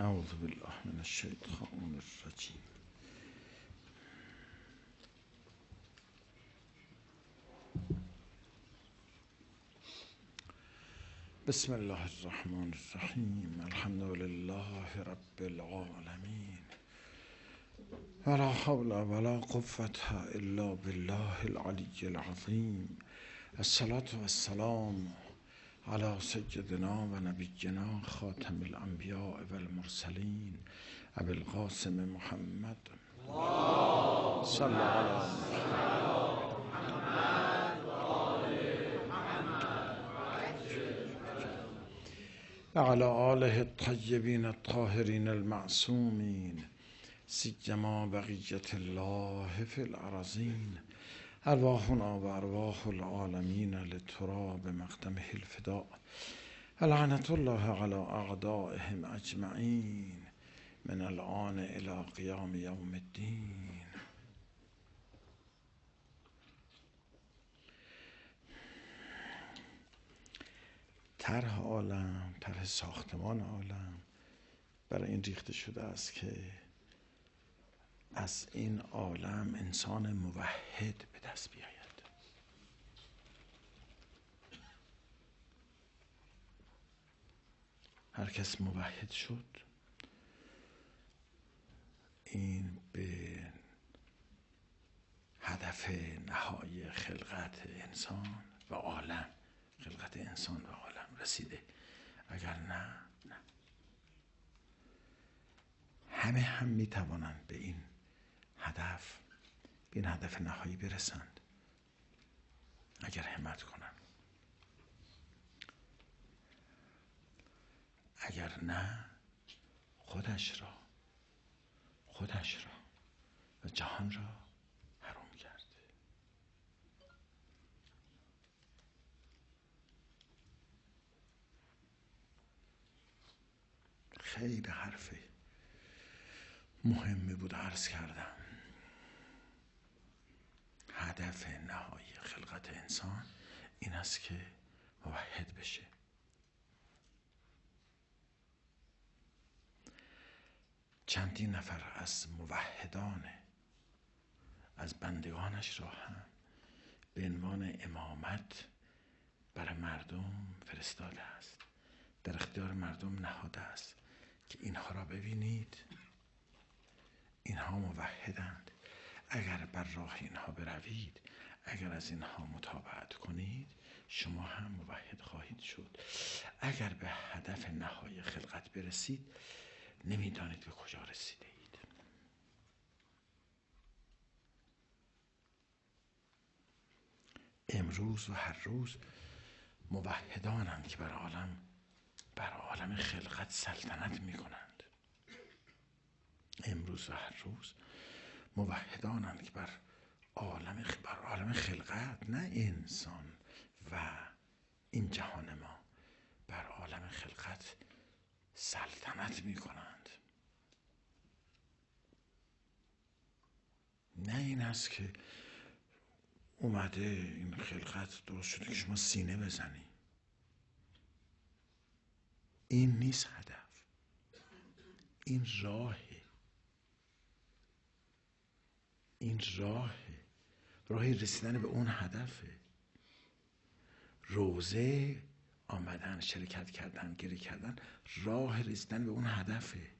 أعوذ بالله من الشيطان الرجيم. بسم الله الرحمن الرحيم. الحمد لله رب العالمين. ولا حول ولا قوة إلا بالله العلي العظيم. الصلاة والسلام على سيدنا ونبينا خاتم الأنبياء والمرسلين أبي القاسم محمد. صلى الله عليه وعلى آله الطيبين الطاهرين المعصومين سيما بقية الله في الأرضين. أرواحنا وأرواح العالمين للتراب مقدمه الفداء. لعنة الله على أعدائهم أجمعين من الآن إلى قيام يوم الدين. طرح عالم طرح ساختمان عالم برای این ریخته شده است که از این عالم انسان موحد به دست بیاید. هر کس موحد شد این به هدف نهایی خلقت انسان و عالم خلقت انسان و عالم رسیده. اگر نه نه. همه هم می توانند به این هدف به این هدف نهایی برسند. اگر همت کنند اگر نه خودش را خودش را و جهان را حرام کرده. خیلی حرفی مهمی بود عرض کردم. هدف نهایی خلقت انسان این است که موحد بشه. چندین نفر از موحدان از بندگانش را هم به عنوان امامت برای مردم فرستاده است. در اختیار مردم نهاده است که اینها را ببینید. اینها موحدند. اگر بر راه اینها بروید اگر از اینها مطابقت کنید شما هم موحد خواهید شد. اگر به هدف نهایی خلقت برسید نمی‌دانید به کجا رسیده اید. امروز و هر روز موحدانند که بر عالم بر عالم خلقت سلطنت می کنند امروز و هر روز موحدانند که بر عالم بر عالم خلقت نه انسان و این جهان ما. بر عالم خلقت سلطنت می کنند نه این است که اومده این خلقت درست شده که شما سینه بزنی. این نیست هدف. این راهه این راه راه رسیدن به اون هدفه. روزه آمدن شرکت کردن گری کردن راه رسیدن به اون هدفه.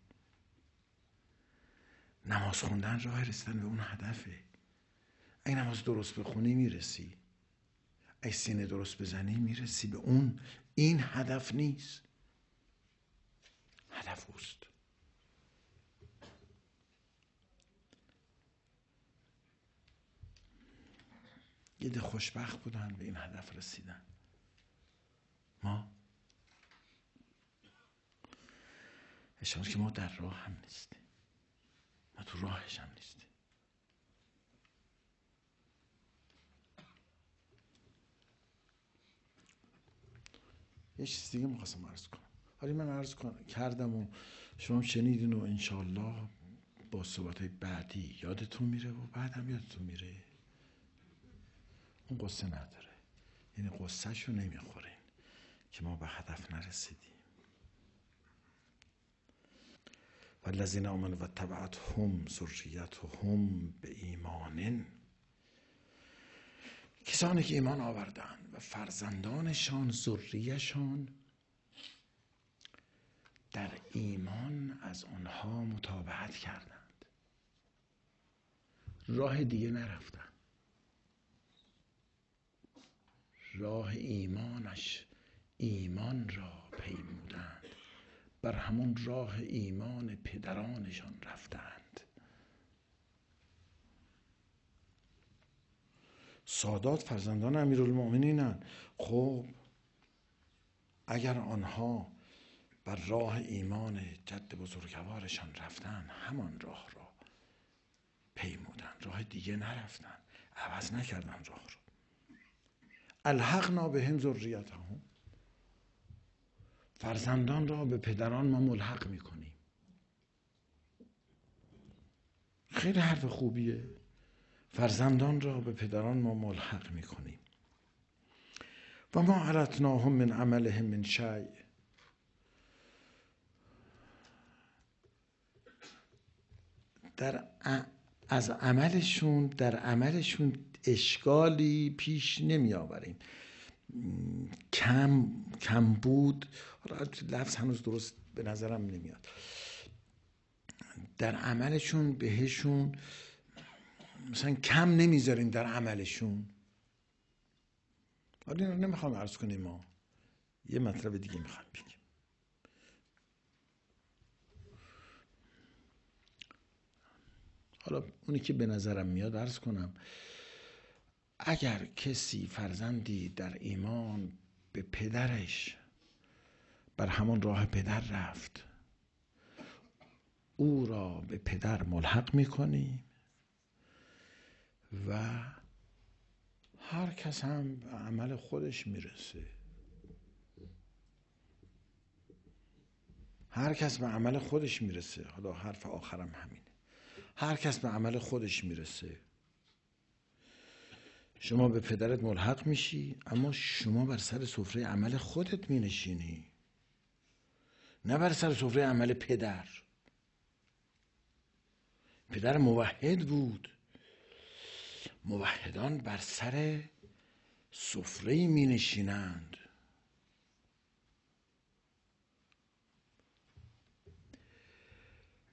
نماز خوندن راه رسیدن به اون هدفه. اگه نماز درست بخونی می‌رسی. اگه سینه درست بزنی می‌رسی. به اون این هدف نیست. هدف اوست. یه ده خوشبخت بودن به این هدف رسیدن. ما؟ اشاره که ما در راه هم نیستیم. ما تو راهش هم نیستیم. یه چیز دیگه می‌خواستم عرض کنم. حالی من عرض کردم و شما شنیدین و انشالله با صحبت های بعدی یادتون میره و بعد هم یادتون میره. اون قصه نداره. یعنی قصه شو نمی‌خورین که ما به هدف نرسیدیم. والذین آمنوا و تبعت هم ذریت هم به ایمانن. کسانی که ایمان آوردند و فرزندانشان ذریهشان در ایمان از آنها متابعت کردند. راه دیگه نرفتن. راه ایمانش ایمان را پیمودند. بر همون راه ایمان پدرانشان رفتند. سادات فرزندان امیرالمؤمنینند خب اگر آنها بر راه ایمان جد بزرگوارشان رفتن همان راه را پیمودن. راه دیگه نرفتن. عوض نکردن راه رو. الحقنا به هم ذریتهم. فرزندان را به پدران ما ملحق می‌کنیم. خیلی حرف خوبیه. فرزندان را به پدران ما ملحق می‌کنیم. و ما علتناهم من عملهم من شیء. در از عملشون در عملشون اشکالی پیش نمی آوریم کم کم بود. لفظ هنوز درست به نظرم نمیاد. در عملشون بهشون مثلا کم نمی‌ذاریم در عملشون. حالا نمی‌خوام عرض کنیم ما. یه مطلب دیگه می‌خوام بگیم. حالا اونی که به نظرم میاد عرض کنم. اگر کسی فرزندی در ایمان به پدرش بر همون راه پدر رفت او را به پدر ملحق می‌کنیم و هر کس هم به عمل خودش می‌رسه. هر کس به عمل خودش می‌رسه. حالا حرف آخرم همینه. هر کس به عمل خودش می‌رسه. شما به پدرت ملحق میشی اما شما بر سر سفره عمل خودت مینشینی. نه بر سر سفره عمل پدر. پدر موحد بود. موحدان بر سر سفره می نشینند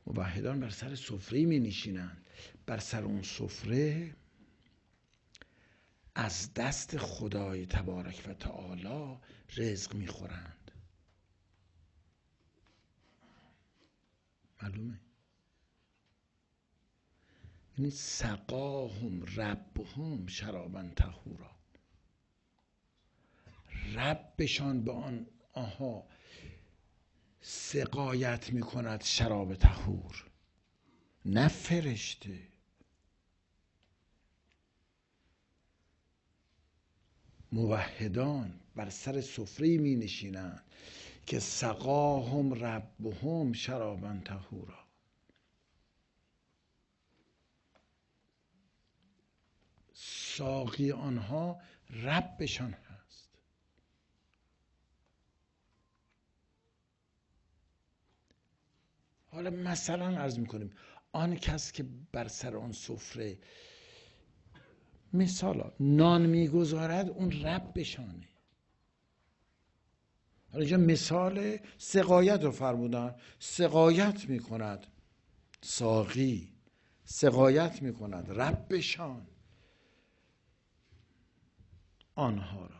موحدان بر سر سفره می نشینند بر سر اون سفره از دست خدای تبارک و تعالی رزق می‌خورند. معلومه؟ یعنی سقاهم ربهم شرابا تهورا ربشان به آن آها سقایت می کند شراب تهور نه فرشته. موحدان بر سر سفره می نشینند که سقاهم ربهم شرابا تهورا ساقی آنها ربشان هست. حالا مثلا عرض می‌کنیم آن کس که بر سر آن سفره مثالا نان می‌گذارد اون ربشانه حالا اینجا مثال سقایت رو فرمودن. سقایت می‌کند ساقی. سقایت می‌کند ربشان آنها را.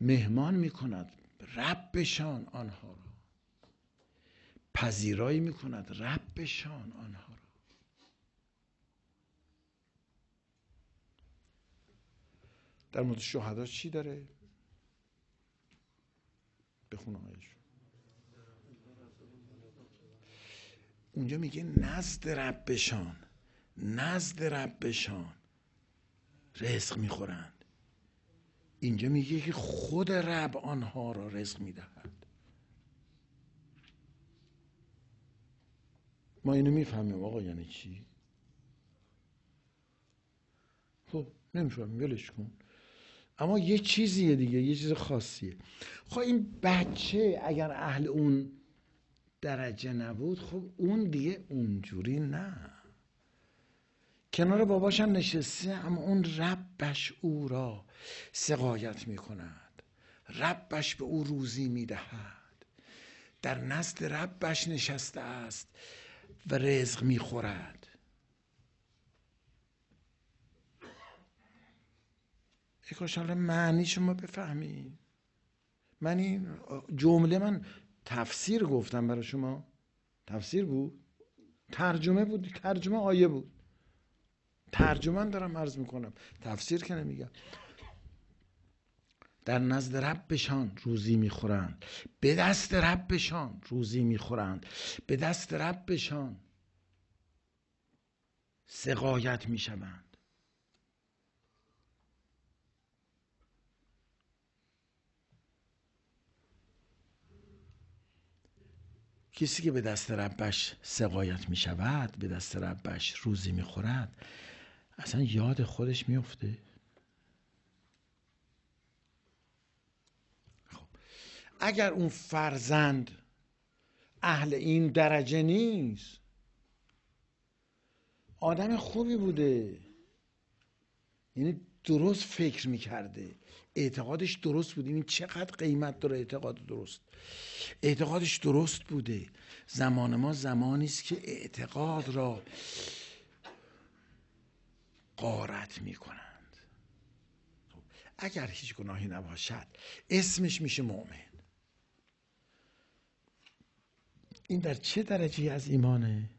مهمان می کند ربشان آنها را. پذیرایی می کند ربشان آنها را. در مورد شهدا چی داره؟ بخون آقایشون. اونجا میگه نزد ربشان نزد ربشان رزق می‌خورند. اینجا میگه که خود رب آنها را رزق می‌دهد. ما اینو می‌فهمیم آقا یعنی چی؟ خب نمی‌فهمیم ولش کن. اما یه چیزیه دیگه یه چیز خاصیه. خب این بچه اگر اهل اون درجه نبود خب اون دیگه اونجوری نه. کنار باباشم نشسته اما اون ربش او را سقایت می کند ربش به او روزی می دهد در نزد ربش نشسته است و رزق می خورد یکاش حالا معنی شما بفهمید. من این جمله من تفسیر گفتم برای شما. تفسیر بود؟ ترجمه بود ترجمه آیه بود. ترجمه دارم عرض می‌کنم. تفسیر که نمیگم. در نزد ربشان روزی می‌خورند. به دست ربشان روزی می‌خورند. به دست ربشان سقایت می‌شوند. کسی که به دست ربش سقایت می شود به دست ربش روزی می خورد اصلا یاد خودش میفته خب اگر اون فرزند اهل این درجه نیست آدم خوبی بوده. یعنی درست فکر می‌کرده. اعتقادش درست بود. این چقدر قیمت داره اعتقاد درست. اعتقادش درست بوده. زمان ما زمانی است که اعتقاد را قارت می‌کنند. خب، اگر هیچ گناهی نباشد اسمش میشه مؤمن. این در چه درجه از ایمانه؟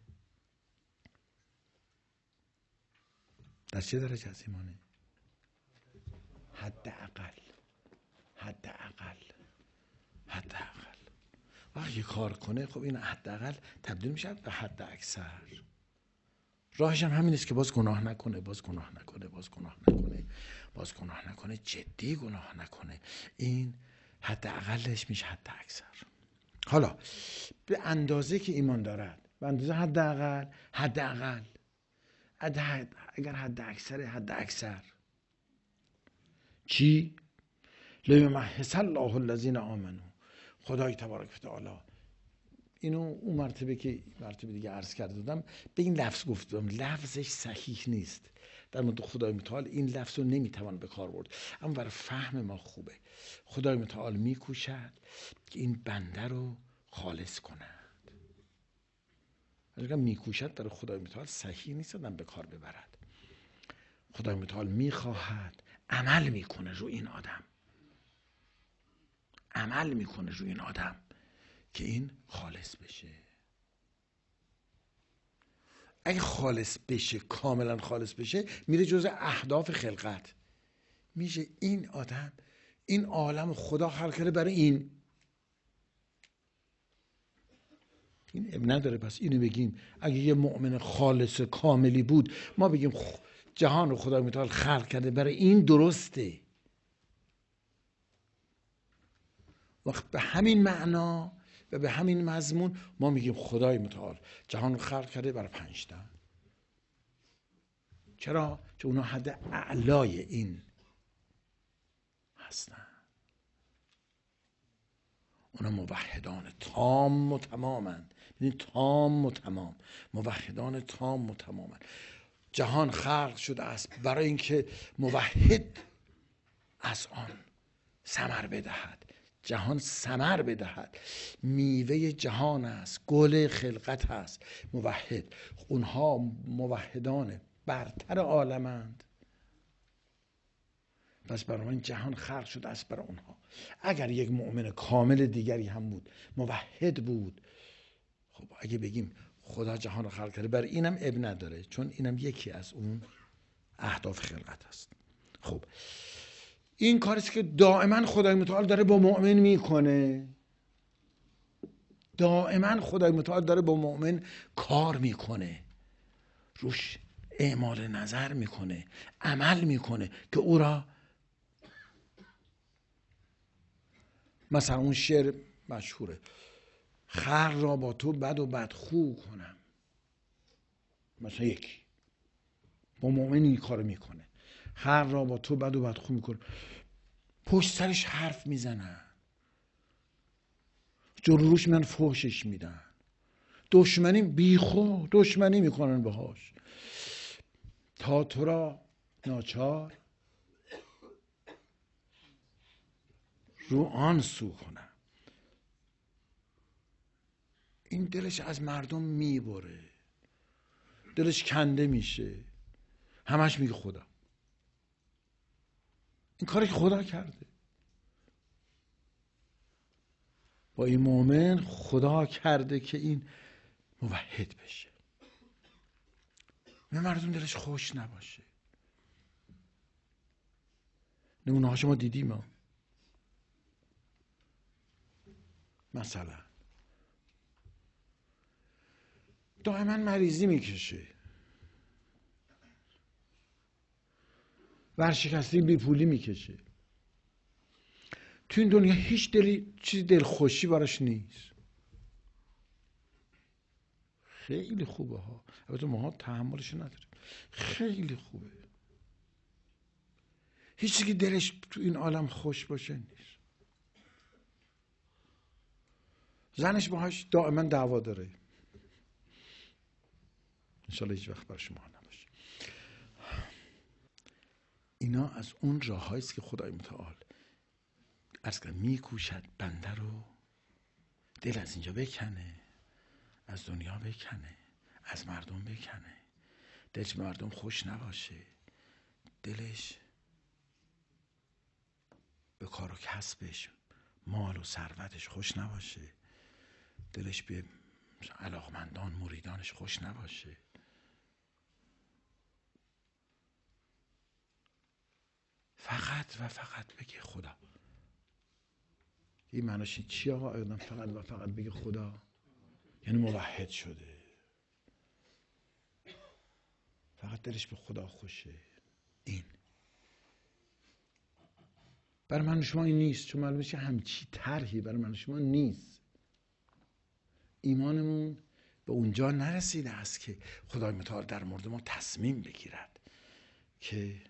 در چه درجه از ایمانه؟ حداقل. حداقل. حداقل. وقتی کار کنه خب این حداقل تبدیل میشه به حد اکثر. راهش هم همین است که باز گناه نکنه باز گناه نکنه باز گناه نکنه باز گناه نکنه جدی گناه نکنه. این حداقلش میشه حد اکثر. حالا به اندازه که ایمان دارد به اندازه حداقل حداقل اگر حد اکثر حد اکثر لیمحص الله الذین آمنو. خدای تبارک و تعالی. اینو اون مرتبه که مرتبه دیگه عرض کرده بودم به این لفظ گفتم. لفظش صحیح نیست. در مورد خدای متعال این لفظ رو نمی‌توان به کار برد. اما برای فهم ما خوبه. خدای متعال میکوشد که این بنده رو خالص کند. اگر میکوشد برای خدای متعال صحیح نیست به کار ببرد. خدای متعال می‌خواهد عمل می‌کنه روی این آدم. عمل می‌کنه روی این آدم که این خالص بشه. اگه خالص بشه کاملا خالص بشه میره جز اهداف خلقت. میشه این آدم این عالم خدا خلق کرده برای این. این اب نداره پس اینو بگیم. اگه یه مؤمن خالص کاملی بود ما بگیم جهان رو خدا متعال خلق کرده. برای این درسته. وقت به همین معنا و به همین مضمون ما میگیم خدای متعال جهان رو خلق کرده برای پنج چرا؟ چون اونا حد اعلای این هستن. اونا موحدان تام و تمامند یعنی تام و تمام. موحدان تام و تمامند جهان خلق شده است. برای اینکه موحد از آن سمر بدهد. جهان سمر بدهد. میوه جهان است. گل خلقت است. موحد. اونها موحدان برتر عالمند. پس برای این جهان خلق شده است برای اونها. اگر یک مؤمن کامل دیگری هم بود موحد بود خب اگه بگیم خدا جهان رو خلق کرده. برای اینم اب نداره چون اینم یکی از اون اهداف خلقت است خب. این کاریست که دائما خدای متعال داره با مؤمن می‌کنه. دائما خدای متعال داره با مؤمن کار می‌کنه. روش اعمال نظر می‌کنه عمل می‌کنه که او را مثلا اون شعر مشهوره. خر را با تو بد و بدخو کنم. مثلا یکی. با مؤمن این کارو می‌کنه. خر را با تو بد و بدخو می‌کنه. پشت سرش حرف می‌زنن. جلو روش من فوشش میدن. دشمنی بیخو دشمنی می‌کنن باهاش. تا تو را ناچار رو آن سو کنم. این دلش از مردم می‌بره. دلش کنده میشه. همش میگه خدا. این کاری که خدا کرده. با این مؤمن خدا کرده که این موحد بشه. به مردم دلش خوش نباشه. نمونه ها شما دیدیم ها. مثلا. دائما مریضی می‌کشه. ورشکستی بی پولی می‌کشه. تو این دنیا هیچ دلی چیزی دلخوشی براش نیست. خیلی خوبه ها. البته ما تحملش نداریم. خیلی خوبه. هیچی که دلش تو این عالم خوش باشه نیست. زنش باهاش دائما دعوا داره. انشالله هیچ وقت بر شما نباشه. اینا از اون راه است که خدای متعال از میکوشد بنده رو. دل از اینجا بکنه از دنیا بکنه از مردم بکنه. دلش مردم خوش نباشه. دلش به کار و کسبش مال و ثروتش خوش نباشه. دلش به علاقمندان مریدانش خوش نباشه. فقط و فقط بگه خدا. این معناش چی آقا؟ آدم فقط و فقط بگه خدا. یعنی موحد شده. فقط دلش به خدا خوشه. این. برای من شما این نیست. چون معلومه که همچی طرحی برای من شما نیست. ایمانمون به اونجا نرسیده است که خدای متعال در مورد ما تصمیم بگیرد که